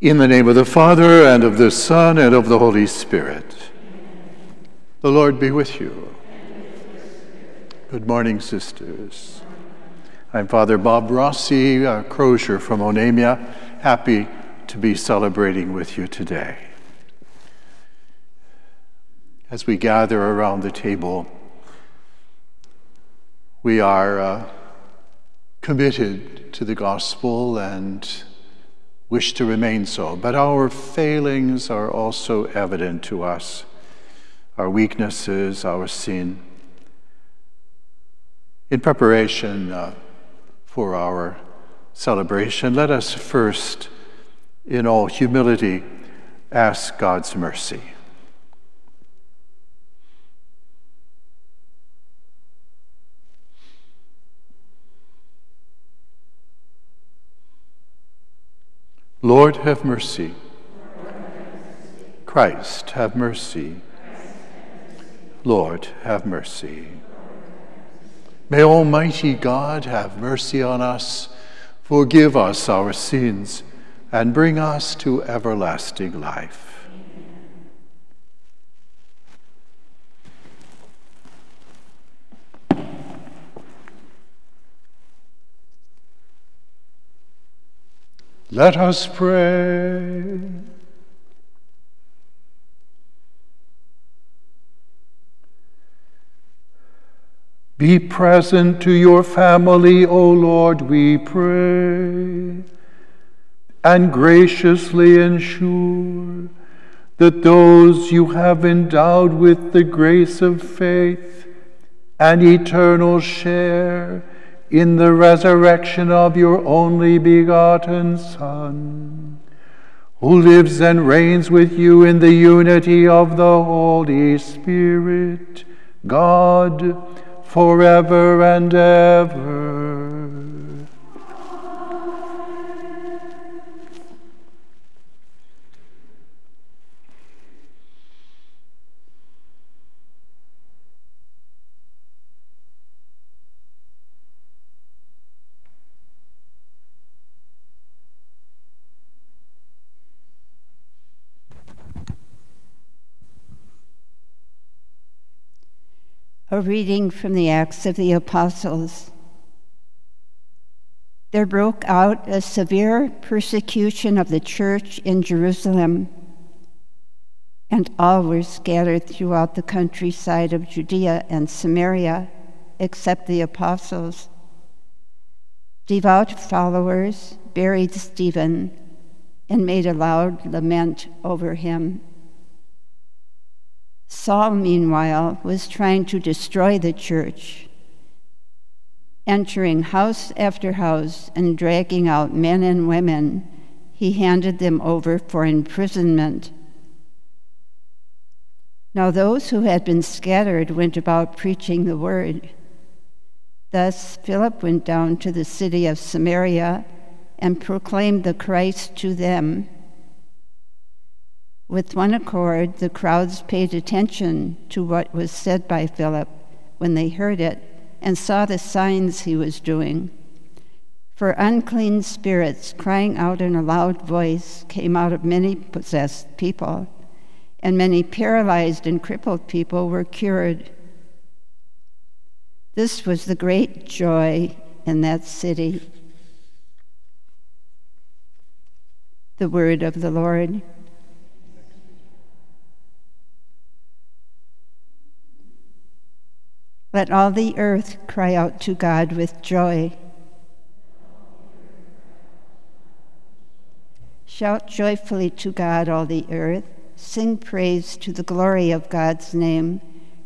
In the name of the Father, and of the Son, and of the Holy Spirit. The Lord be with you. Good morning, sisters. I'm Father Bob Rossi, a Crosier from Onamia. Happy to be celebrating with you today. As we gather around the table, we are uh, committed to the gospel and wish to remain so, but our failings are also evident to us our weaknesses, our sin. In preparation uh, for our celebration, let us first, in all humility, ask God's mercy. Lord, have mercy. Christ, have mercy. Lord, have mercy. May Almighty God have mercy on us, forgive us our sins, and bring us to everlasting life. Let us pray. Be present to your family, O Lord, we pray, and graciously ensure that those you have endowed with the grace of faith and eternal share in the resurrection of your only begotten Son, who lives and reigns with you in the unity of the Holy Spirit, God, forever and ever. A reading from the Acts of the Apostles. There broke out a severe persecution of the church in Jerusalem, and all were scattered throughout the countryside of Judea and Samaria, except the apostles. Devout followers buried Stephen and made a loud lament over him. Saul, meanwhile, was trying to destroy the church, entering house after house and dragging out men and women. He handed them over for imprisonment. Now, those who had been scattered went about preaching the word. Thus, Philip went down to the city of Samaria and proclaimed the Christ to them. With one accord, the crowds paid attention to what was said by Philip when they heard it and saw the signs he was doing. For unclean spirits, crying out in a loud voice, came out of many possessed people, and many paralyzed and crippled people were cured. This was the great joy in that city. The word of the Lord. Let all the earth cry out to God with joy. Shout joyfully to God, all the earth. Sing praise to the glory of God's name.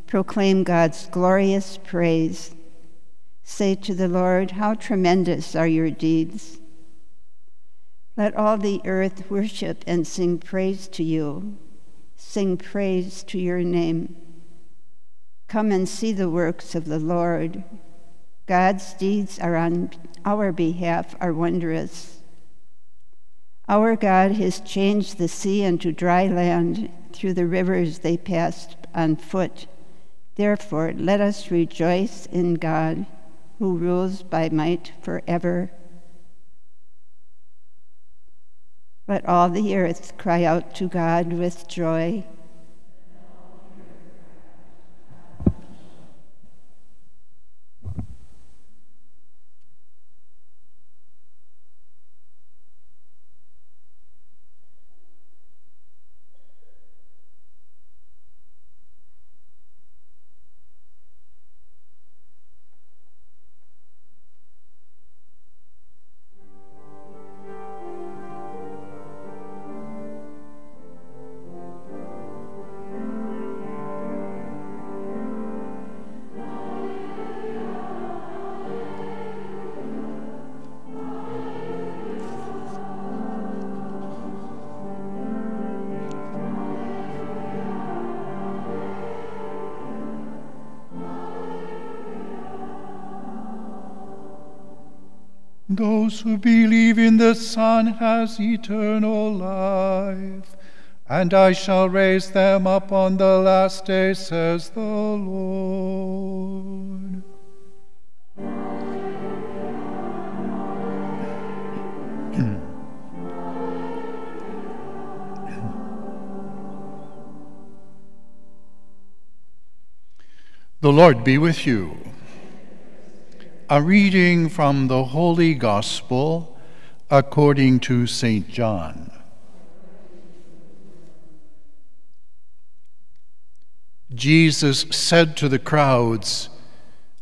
Proclaim God's glorious praise. Say to the Lord, How tremendous are your deeds! Let all the earth worship and sing praise to you. Sing praise to your name. Come and see the works of the Lord. God's deeds are on our behalf are wondrous. Our God has changed the sea into dry land. Through the rivers they passed on foot. Therefore, let us rejoice in God, who rules by might forever. Let all the earth cry out to God with joy. Those who believe in the Son has eternal life, and I shall raise them up on the last day, says the Lord. the Lord be with you. A reading from the Holy Gospel according to St. John. Jesus said to the crowds,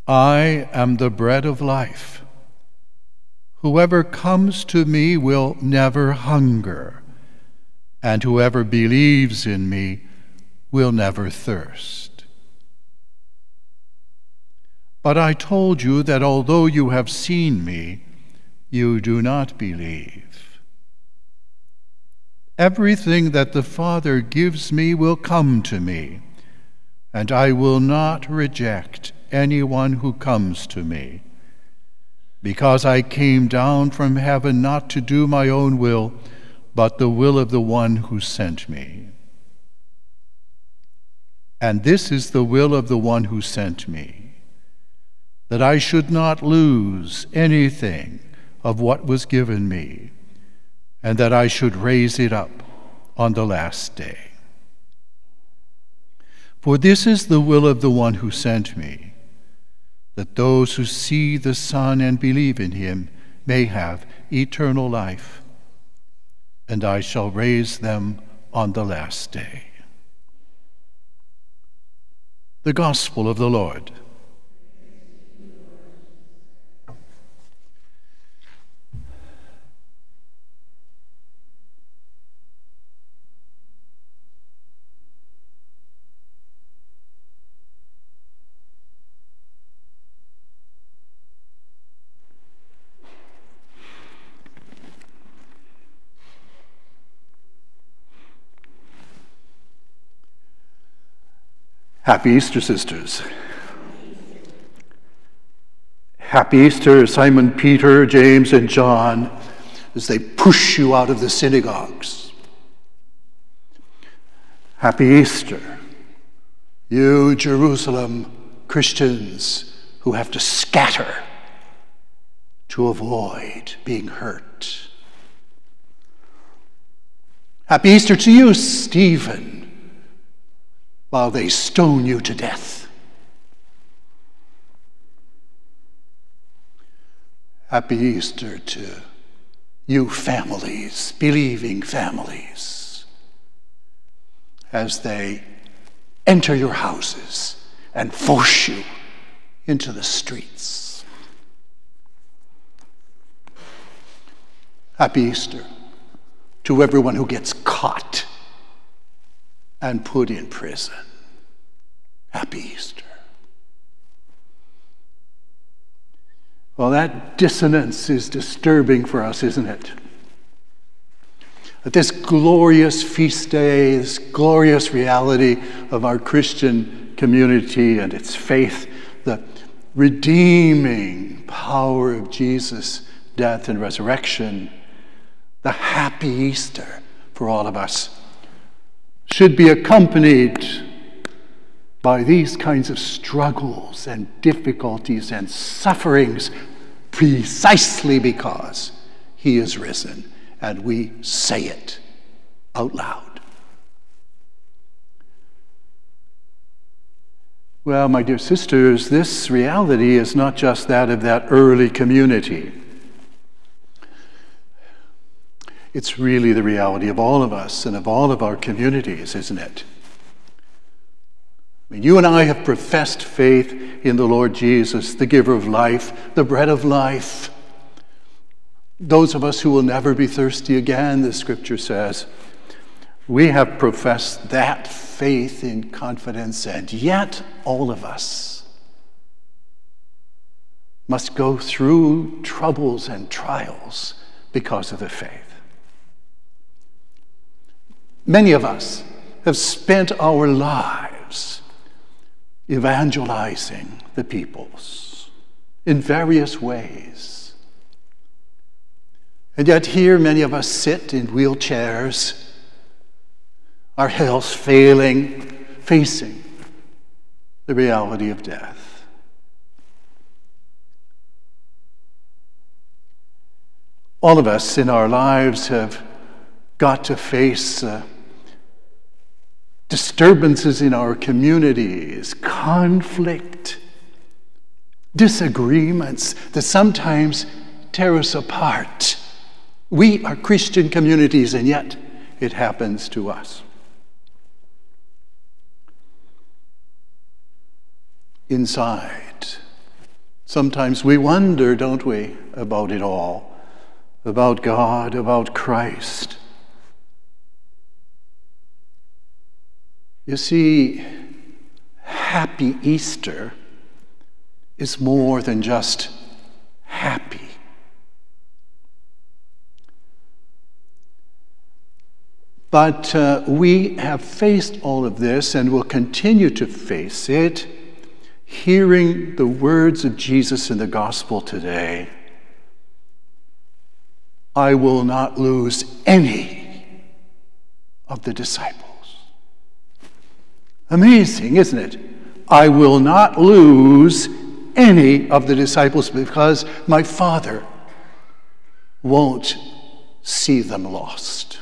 I am the bread of life. Whoever comes to me will never hunger, and whoever believes in me will never thirst. But I told you that although you have seen me, you do not believe. Everything that the Father gives me will come to me, and I will not reject anyone who comes to me. Because I came down from heaven not to do my own will, but the will of the one who sent me. And this is the will of the one who sent me that I should not lose anything of what was given me, and that I should raise it up on the last day. For this is the will of the one who sent me, that those who see the Son and believe in him may have eternal life, and I shall raise them on the last day. The Gospel of the Lord. Happy Easter, sisters. Happy Easter, Simon Peter, James, and John, as they push you out of the synagogues. Happy Easter, you Jerusalem Christians who have to scatter to avoid being hurt. Happy Easter to you, Stephen while they stone you to death. Happy Easter to you families, believing families, as they enter your houses and force you into the streets. Happy Easter to everyone who gets caught and put in prison. Happy Easter. Well, that dissonance is disturbing for us, isn't it? That this glorious feast day, this glorious reality of our Christian community and its faith, the redeeming power of Jesus' death and resurrection, the happy Easter for all of us should be accompanied by these kinds of struggles and difficulties and sufferings precisely because he is risen and we say it out loud. Well, my dear sisters, this reality is not just that of that early community. It's really the reality of all of us and of all of our communities, isn't it? You and I have professed faith in the Lord Jesus, the giver of life, the bread of life. Those of us who will never be thirsty again, the scripture says, we have professed that faith in confidence, and yet all of us must go through troubles and trials because of the faith. Many of us have spent our lives evangelizing the peoples in various ways. And yet, here many of us sit in wheelchairs our health failing, facing the reality of death. All of us in our lives have got to face uh, disturbances in our communities, conflict, disagreements that sometimes tear us apart. We are Christian communities, and yet it happens to us. inside. Sometimes we wonder, don't we, about it all, about God, about Christ. You see, happy Easter is more than just happy. But uh, we have faced all of this and will continue to face it hearing the words of Jesus in the gospel today, I will not lose any of the disciples. Amazing, isn't it? I will not lose any of the disciples because my Father won't see them lost.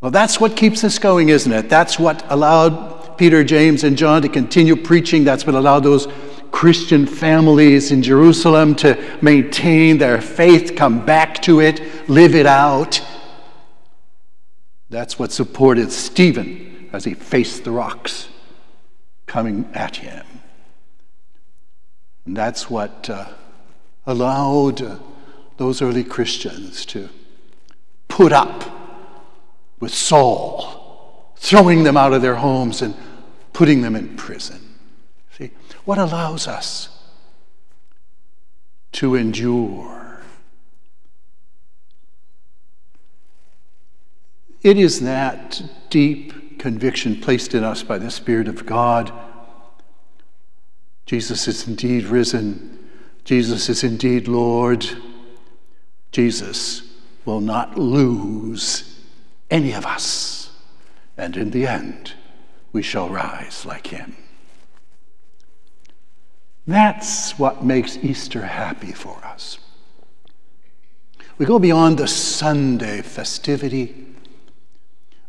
Well, that's what keeps us going, isn't it? That's what allowed Peter, James, and John to continue preaching. That's what allowed those Christian families in Jerusalem to maintain their faith, come back to it, live it out. That's what supported Stephen as he faced the rocks coming at him. And that's what uh, allowed uh, those early Christians to put up with Saul, throwing them out of their homes and putting them in prison. See, what allows us to endure? It is that deep conviction placed in us by the Spirit of God. Jesus is indeed risen. Jesus is indeed Lord. Jesus will not lose any of us. And in the end, we shall rise like him. That's what makes Easter happy for us. We go beyond the Sunday festivity.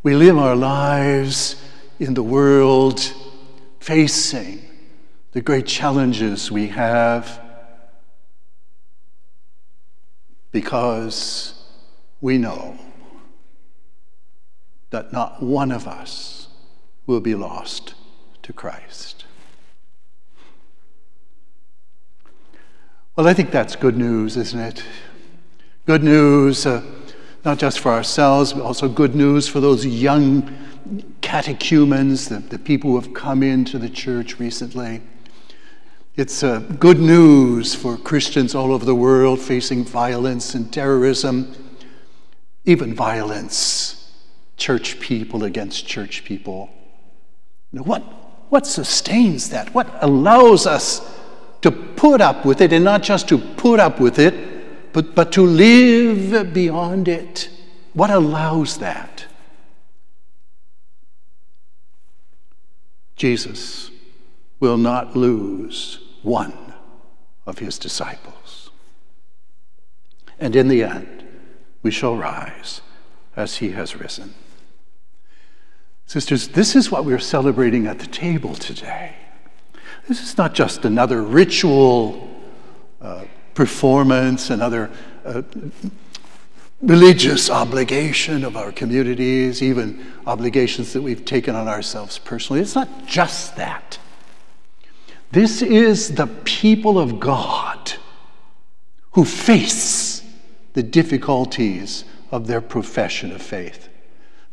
We live our lives in the world facing the great challenges we have because we know that not one of us will be lost to Christ. Well, I think that's good news, isn't it? Good news, uh, not just for ourselves, but also good news for those young catechumens, the, the people who have come into the church recently. It's uh, good news for Christians all over the world facing violence and terrorism, even violence, church people against church people. What, what sustains that? What allows us to put up with it, and not just to put up with it, but, but to live beyond it? What allows that? Jesus will not lose one of his disciples. And in the end, we shall rise as he has risen. Sisters, this is what we're celebrating at the table today. This is not just another ritual uh, performance, another uh, religious obligation of our communities, even obligations that we've taken on ourselves personally. It's not just that. This is the people of God who face the difficulties of their profession of faith.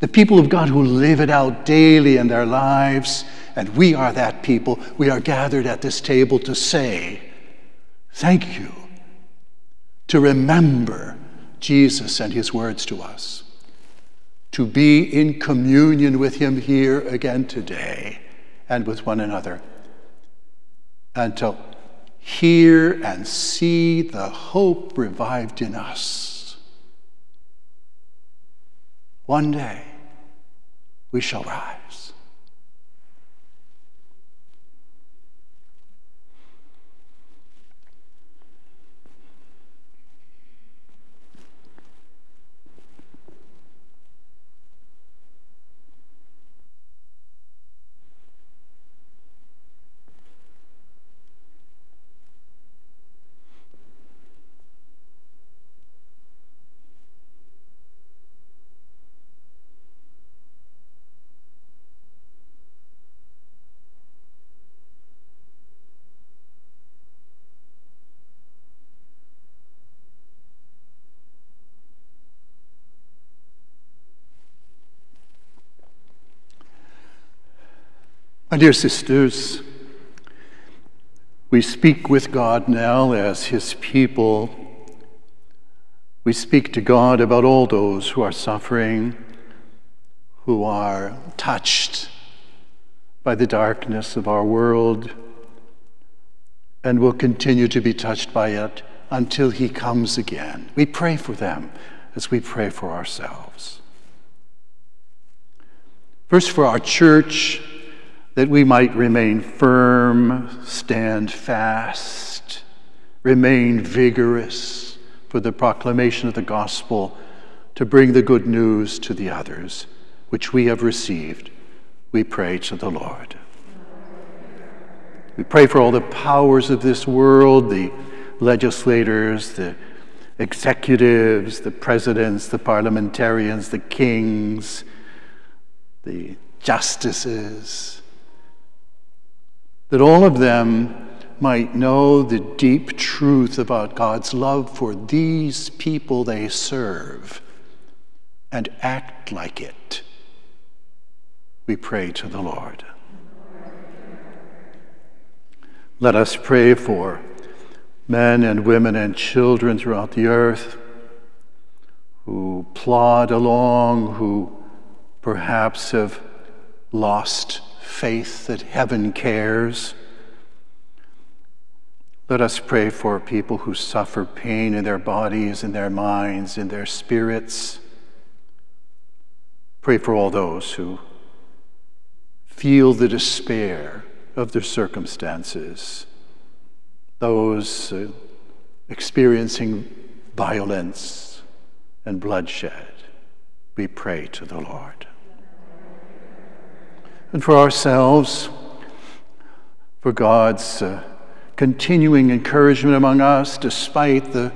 The people of God who live it out daily in their lives, and we are that people. We are gathered at this table to say, Thank you, to remember Jesus and his words to us, to be in communion with him here again today and with one another, and to hear and see the hope revived in us. One day we shall rise. My dear sisters, we speak with God now as His people. We speak to God about all those who are suffering, who are touched by the darkness of our world, and will continue to be touched by it until He comes again. We pray for them as we pray for ourselves. First, for our church that we might remain firm, stand fast, remain vigorous for the proclamation of the gospel to bring the good news to the others, which we have received. We pray to the Lord. We pray for all the powers of this world, the legislators, the executives, the presidents, the parliamentarians, the kings, the justices, that all of them might know the deep truth about God's love for these people they serve and act like it. We pray to the Lord. Let us pray for men and women and children throughout the earth who plod along, who perhaps have lost faith that heaven cares. Let us pray for people who suffer pain in their bodies, in their minds, in their spirits. Pray for all those who feel the despair of their circumstances, those uh, experiencing violence and bloodshed. We pray to the Lord and for ourselves, for God's uh, continuing encouragement among us despite the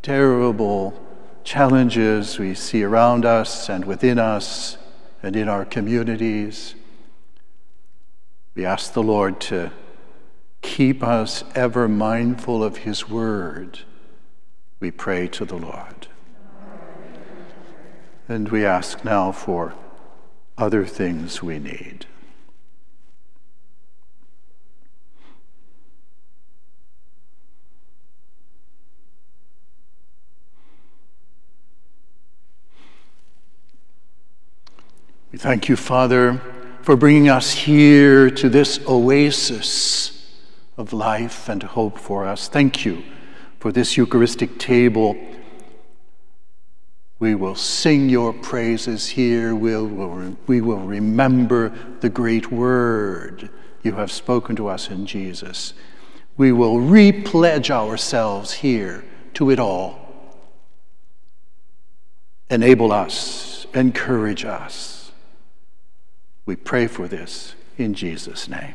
terrible challenges we see around us and within us and in our communities. We ask the Lord to keep us ever mindful of His word. We pray to the Lord. And we ask now for other things we need. We thank you, Father, for bringing us here to this oasis of life and hope for us. Thank you for this Eucharistic table we will sing your praises here. We'll, we'll, we will remember the great word you have spoken to us in Jesus. We will repledge ourselves here to it all enable us, encourage us. We pray for this in Jesus' name.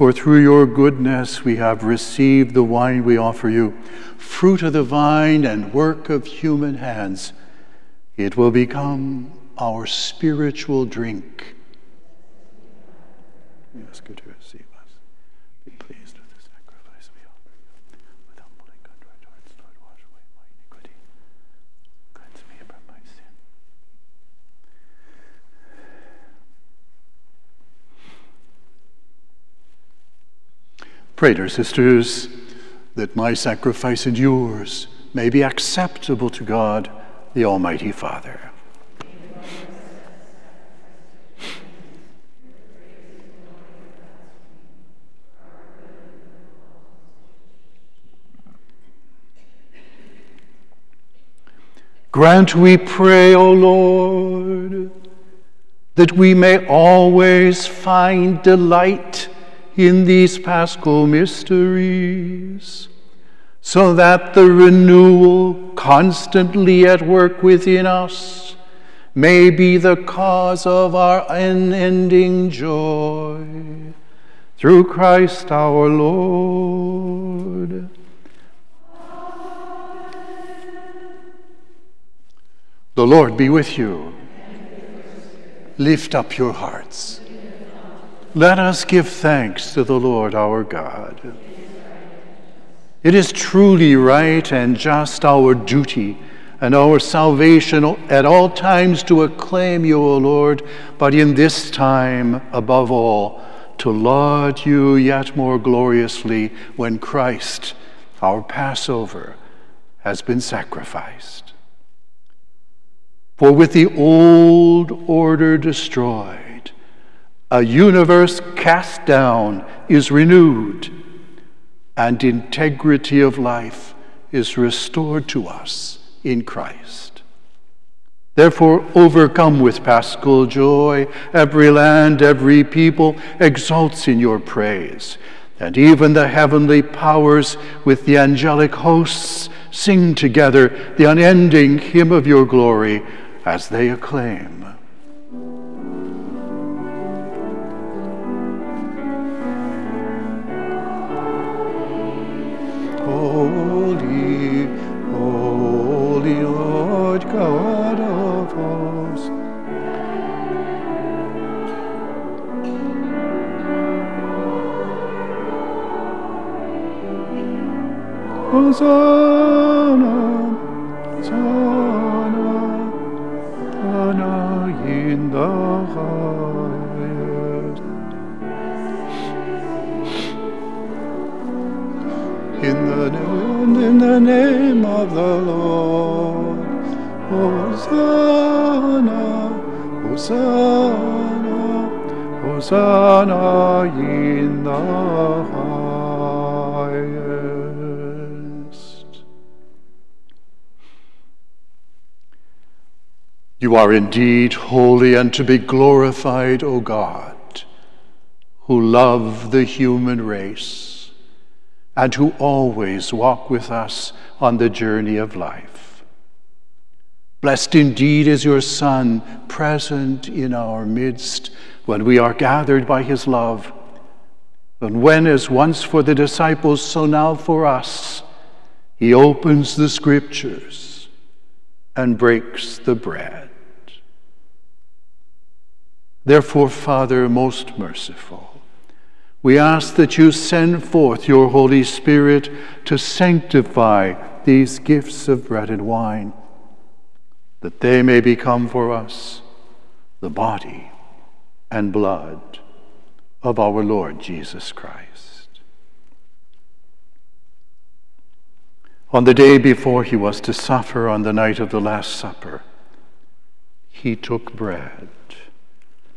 For through your goodness we have received the wine we offer you, fruit of the vine and work of human hands. It will become our spiritual drink. We ask you to receive us. Be pleased with the sacrifice we offer you. With humble and contrite hearts, Lord, wash away my iniquity. Cleanse me from my sin. Pray, dear sisters, that my sacrifice and yours may be acceptable to God, the Almighty Father. Grant, we pray, O Lord, that we may always find delight in these paschal mysteries, so that the renewal constantly at work within us may be the cause of our unending joy. Through Christ our Lord. The Lord be with you. Lift up your hearts. Let us give thanks to the Lord our God. It is truly right and just our duty and our salvation at all times to acclaim you, O Lord, but in this time, above all, to laud you yet more gloriously when Christ, our Passover, has been sacrificed. For with the old order destroyed, a universe cast down is renewed, and integrity of life is restored to us in Christ. Therefore, overcome with paschal joy, every land, every people exults in your praise, and even the heavenly powers with the angelic hosts sing together the unending hymn of your glory as they acclaim. Hosanna, Hosanna, Hosanna in the highest. In the name, in the name of the Lord, Hosanna, Hosanna, Hosanna in the highest. You are indeed holy and to be glorified, O God, who love the human race and who always walk with us on the journey of life. Blessed indeed is your Son, present in our midst when we are gathered by his love. And when, as once for the disciples, so now for us, he opens the scriptures and breaks the bread. Therefore, Father, most merciful, we ask that you send forth your Holy Spirit to sanctify these gifts of bread and wine, that they may become for us the body and blood of our Lord Jesus Christ. On the day before he was to suffer, on the night of the Last Supper, he took bread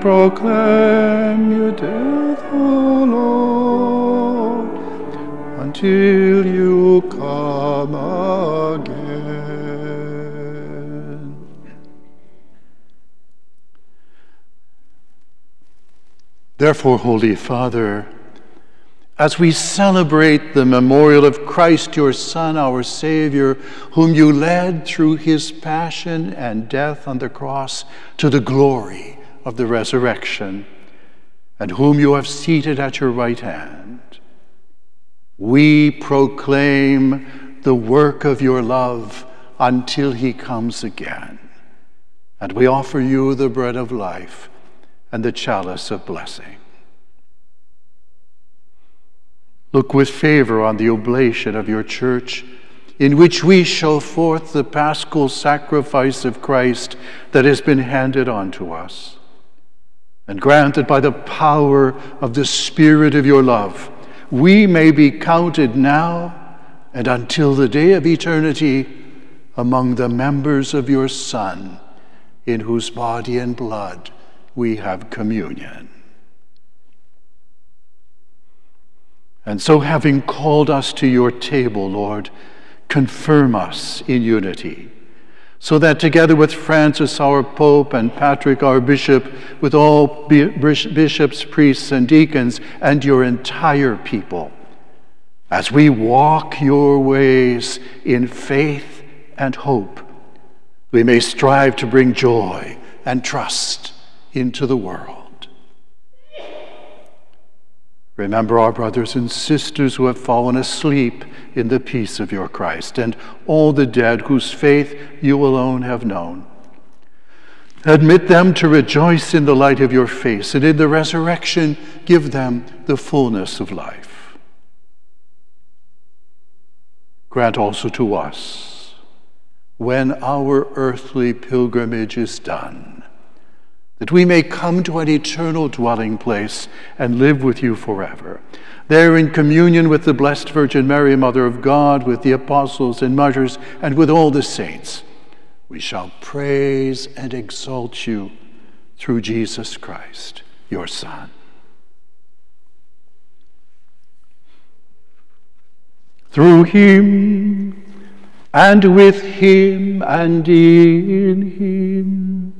Proclaim your death, O Lord, until you come again. Therefore, Holy Father, as we celebrate the memorial of Christ, your Son, our Savior, whom you led through his passion and death on the cross to the glory of the resurrection, and whom you have seated at your right hand. We proclaim the work of your love until he comes again. And we offer you the bread of life and the chalice of blessing. Look with favor on the oblation of your church in which we show forth the paschal sacrifice of Christ that has been handed on to us and grant that by the power of the Spirit of your love, we may be counted now and until the day of eternity among the members of your Son, in whose body and blood we have communion. And so, having called us to your table, Lord, confirm us in unity so that together with Francis, our Pope, and Patrick, our Bishop, with all bishops, priests, and deacons, and your entire people, as we walk your ways in faith and hope, we may strive to bring joy and trust into the world. Remember our brothers and sisters who have fallen asleep in the peace of your Christ, and all the dead whose faith you alone have known. Admit them to rejoice in the light of your face, and in the resurrection give them the fullness of life. Grant also to us, when our earthly pilgrimage is done, that we may come to an eternal dwelling place and live with you forever. There, in communion with the Blessed Virgin Mary, Mother of God, with the apostles and martyrs, and with all the saints, we shall praise and exalt you through Jesus Christ, your Son. Through him, and with him, and in him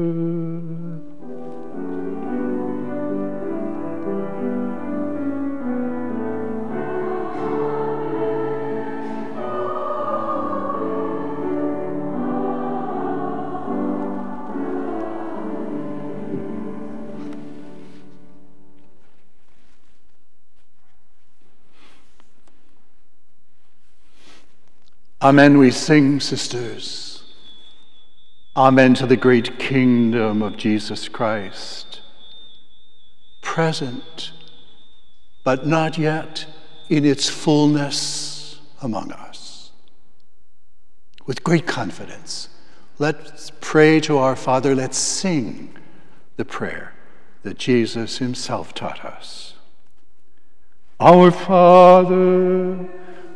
Amen, we sing, sisters. Amen to the great kingdom of Jesus Christ. Present, but not yet in its fullness among us. With great confidence, let's pray to our Father. Let's sing the prayer that Jesus himself taught us. Our Father,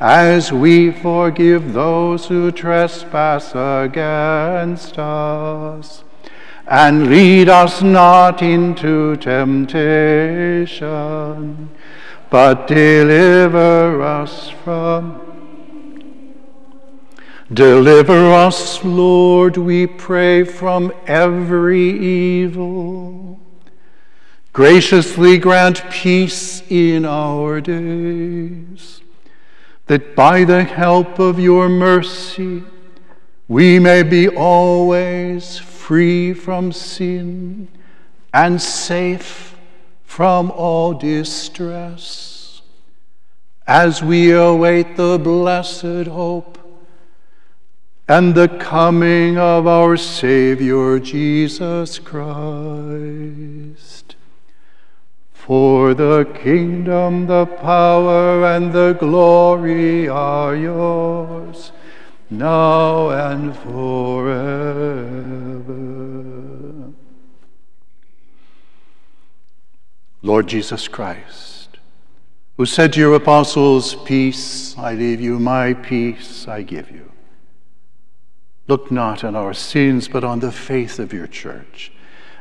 as we forgive those who trespass against us. And lead us not into temptation, but deliver us from. Deliver us, Lord, we pray, from every evil. Graciously grant peace in our days that by the help of your mercy we may be always free from sin and safe from all distress as we await the blessed hope and the coming of our Savior Jesus Christ. For the kingdom, the power, and the glory are yours, now and forever. Lord Jesus Christ, who said to your apostles, Peace I leave you, my peace I give you. Look not on our sins, but on the faith of your church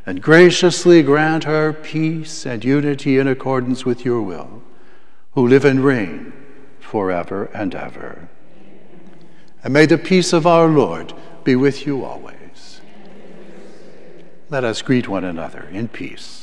and graciously grant her peace and unity in accordance with your will, who live and reign forever and ever. And may the peace of our Lord be with you always. Let us greet one another in peace.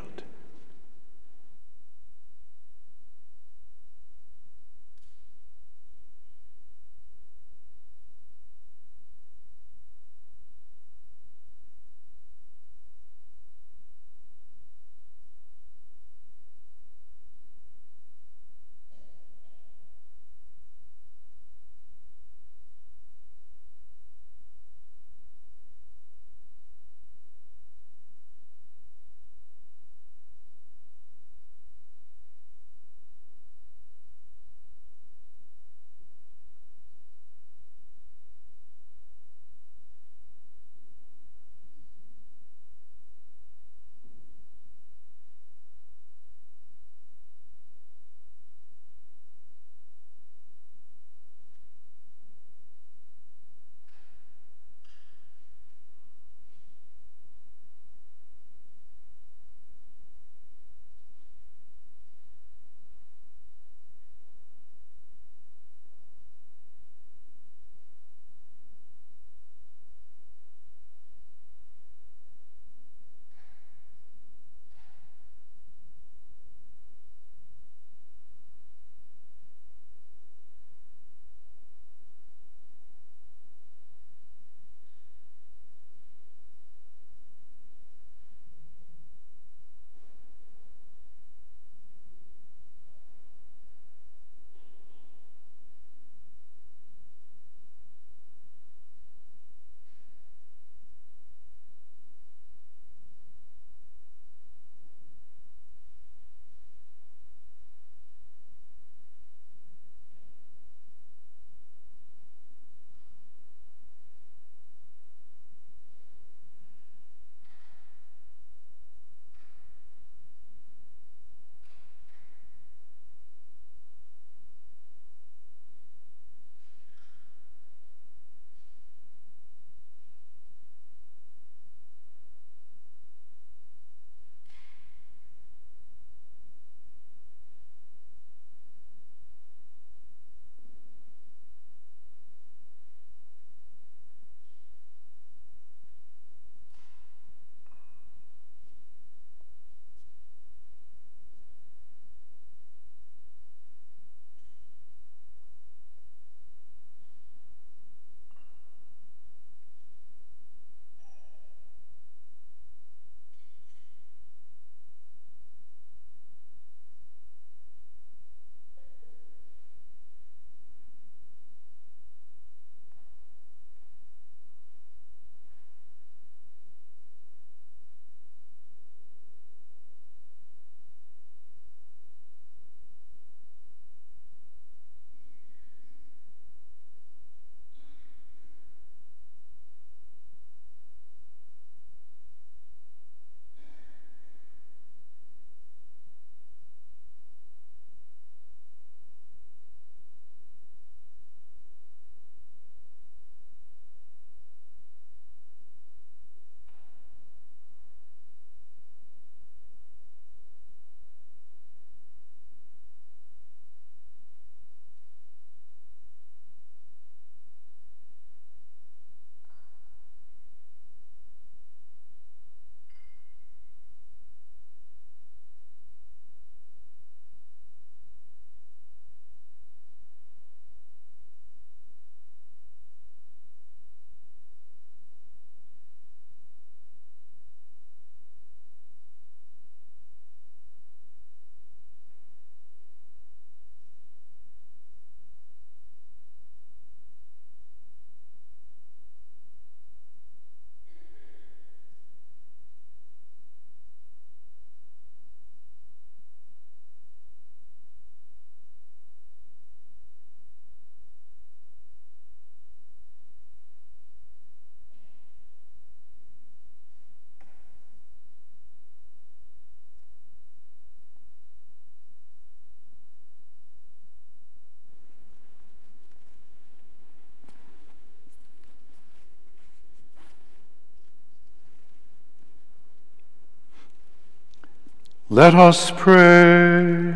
Let us pray.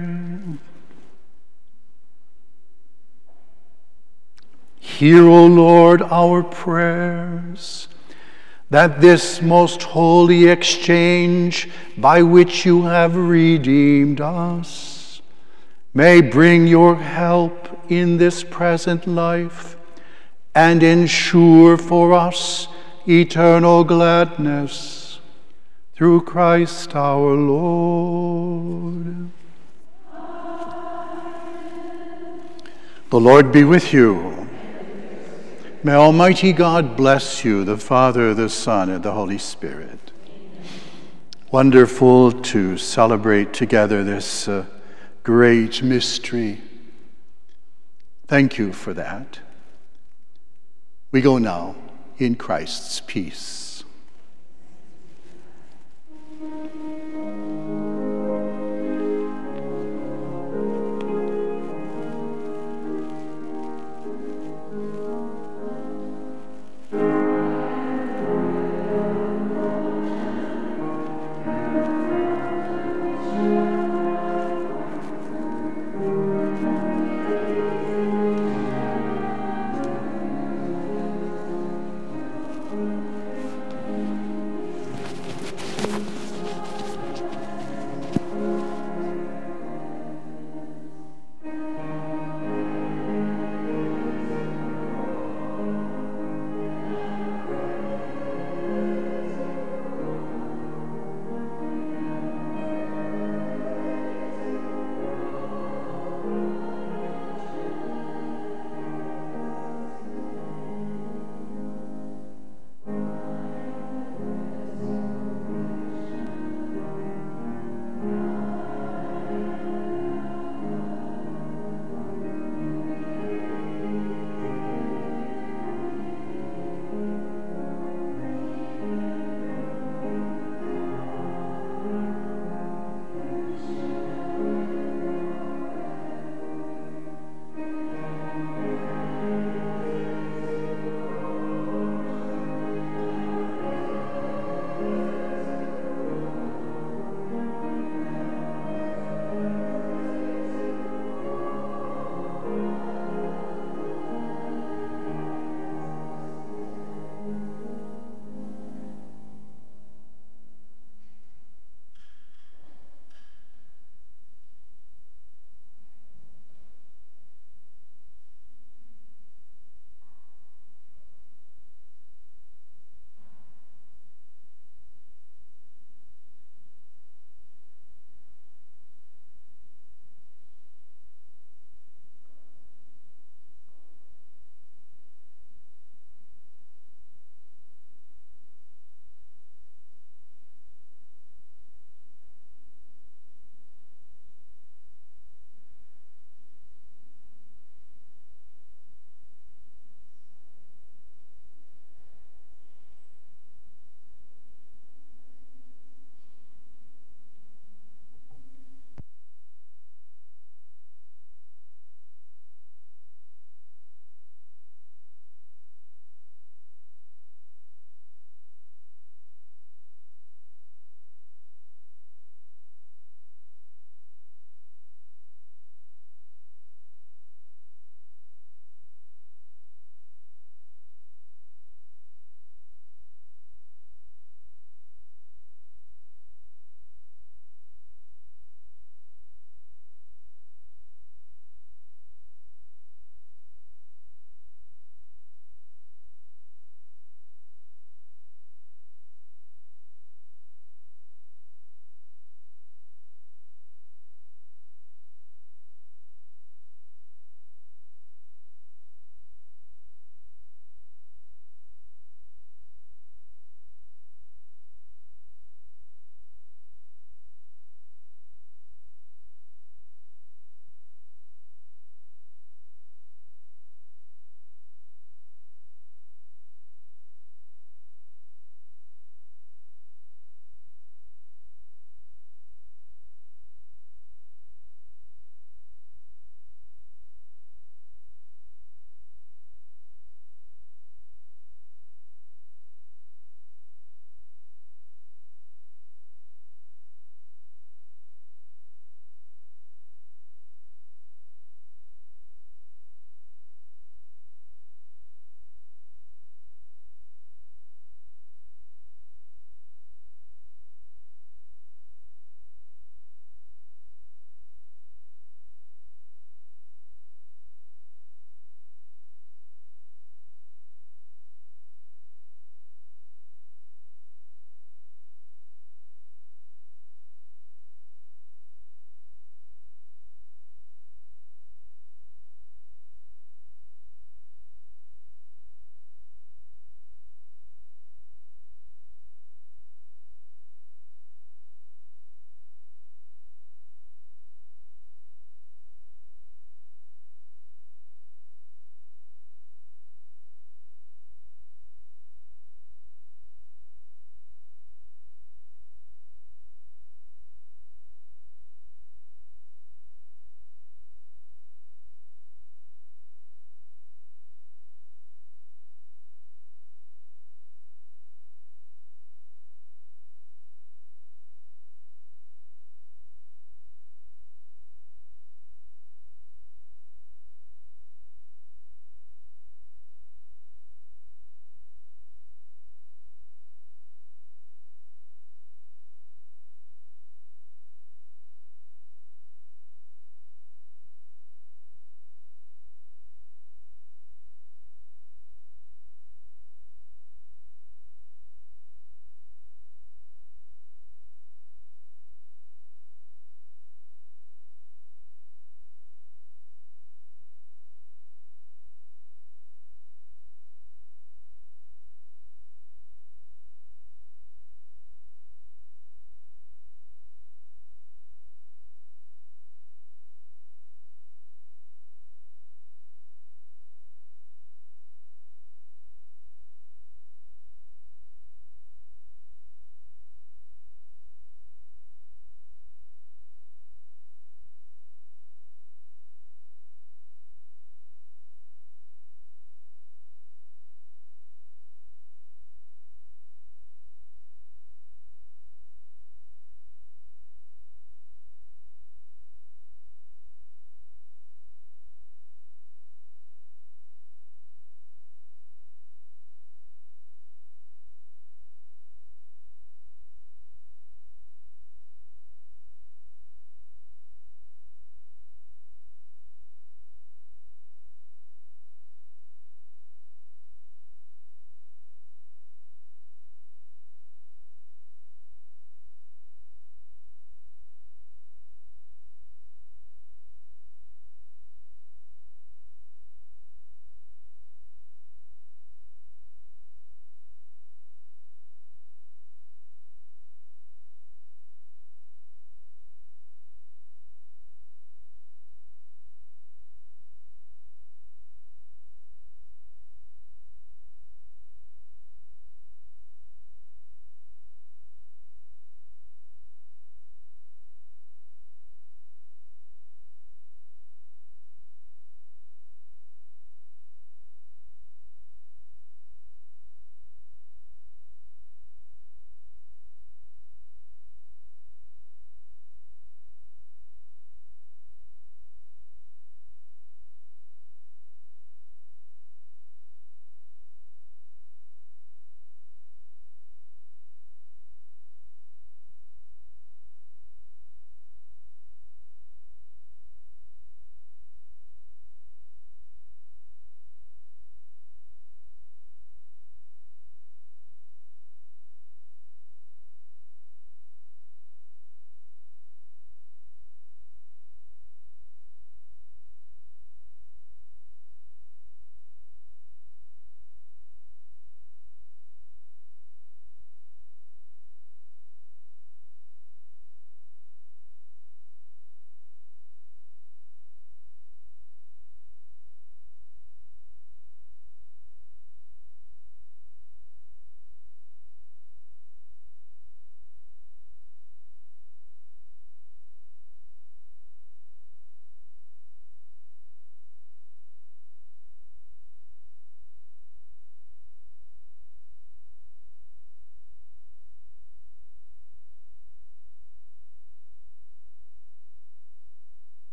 Hear, O Lord, our prayers, that this most holy exchange by which you have redeemed us may bring your help in this present life and ensure for us eternal gladness through Christ our Lord. The Lord be with you. May Almighty God bless you, the Father, the Son, and the Holy Spirit. Wonderful to celebrate together this uh, great mystery. Thank you for that. We go now in Christ's peace. Thank you.